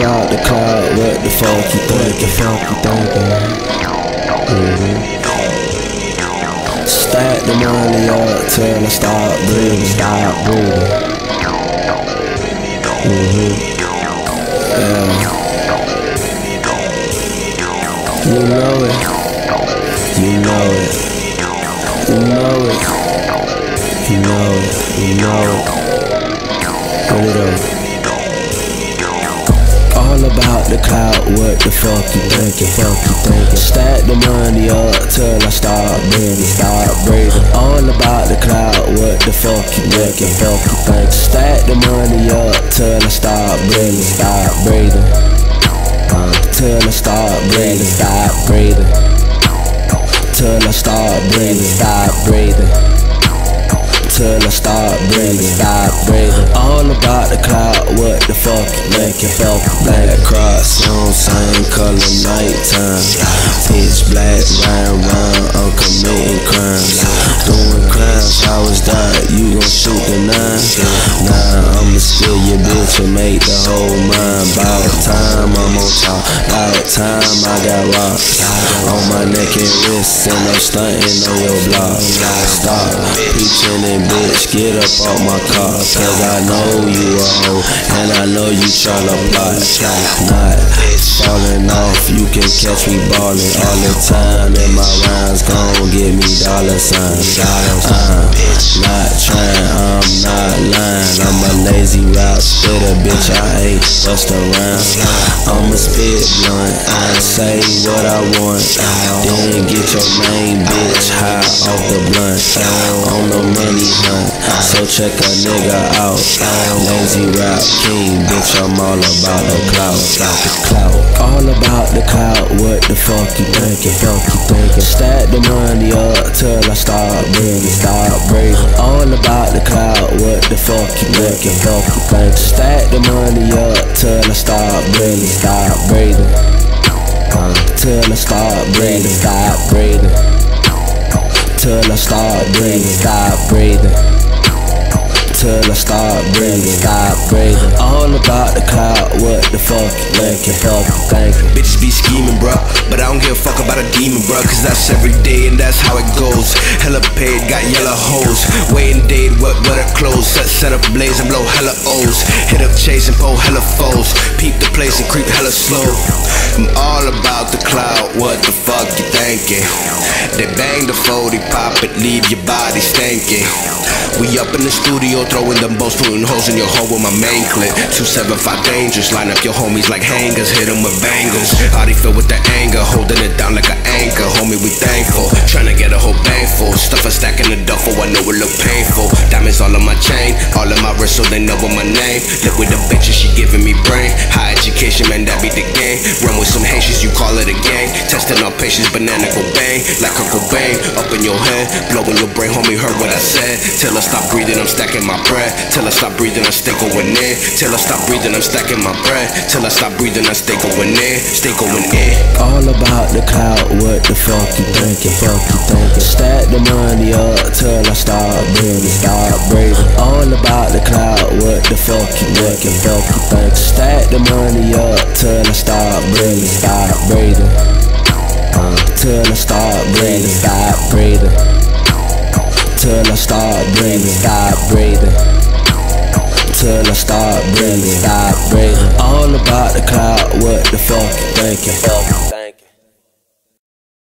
the fuck you thinking? Fuck you thinking? Mm-hmm. Stack the money up till I start breathing, start breathing. Mm-hmm. Yeah. You know it. You know it. You know it. You know it. You know it. About what the fuck you thinking? Fuck you thinking? Stack the money up till I start breathing, start breathing. All about the clout, what the fuck you thinking? Fuck you thinking? Stack the money up till I start breathing, start breathing. Till I start breathing, start breathing. Till I start breathing, start breathing till I start breathing, stop breathing. All cloud, what the fuck make it felt black cross on same color nighttime. Pitch black, round round, I'm committing crimes. Doing crimes, how is that? You gon' shoot the nine? Nah, I'ma steal your bitch and make the whole mind. About time I'm on about time I got rocks on my neck and wrist, and I'm stunting on your block. Stop preaching and bitch, get up off my car. Cause I know you a hoe, and I know you tryna plot. Not falling off, you can catch me ballin' all the time. And my rhymes gon' give me dollar signs. Uh, not trying, I'm not lying. I'm a lazy rap spitter, bitch, I ain't bust around. I'ma spit blunt, I say what I want. Then get your main bitch high off the blunt. On the money so check a nigga out. Lazy rap king, bitch, I'm all about the clout. All about the clout, you thinking? Fuck you thinking? Stack the money up till I start breathing, start breathing. All about the clout, what the fuck you thinking? Fuck you thinking? Stack the money up till I start breathing, start breathing. Till I start breathing, stop breathing. Till I start breathing, stop breathing till I start breathing, stop breathing. All about the cloud, what the fuck you thinking, fuck you. Bitches be scheming, bruh, but I don't give a fuck about a demon, bruh, cause that's every day and that's how it goes. Hella paid, got yellow hoes, waiting date, what better clothes, set, set up blaze and blow hella O's. Hit up chase and pull hella foes, peep the place and creep hella slow. I'm all about the cloud, what the fuck you thinking? They bang the 40, pop it, leave your body stinking. We up in the studio, throwing them bows, putting holes in your hole with my main clip. 275 dangerous, line up your homies like hangers, hit them with. How they feel with the anger, holding it down like an anchor. Homie, we thankful, trying to get a whole bang full. Stuff a stack in the duffel, I know it look painful. Diamonds all on my chain, all in my wrist, so they know my name. Live with the bitches, she giving me brain. High education, man, that be the game. Run with some Haitians, you call it a gang. Testing our patience, banana go bang. Like a Cobain, up in your head. Blowing your brain, homie, heard what I said. Till I stop breathing, I'm stacking my bread. Till I stop breathing, I'm stay going in. Till I stop breathing, I'm stacking my bread. Till I stop breathing, I stay going in. Stay going in. All about the cloud, what the fuck you thinking? Fuck you thinking? Stack the money up till I stop breathing, start breathing. All about the cloud, what the fuck you thinking? Fuck you thinking? Stack the money up till I start breathing, start breathing. Till I start breathing, stop breathing till I start breathing, stop breathing till I stop breathing. Stop breathing. All about the cloud, what the fuck you thinking?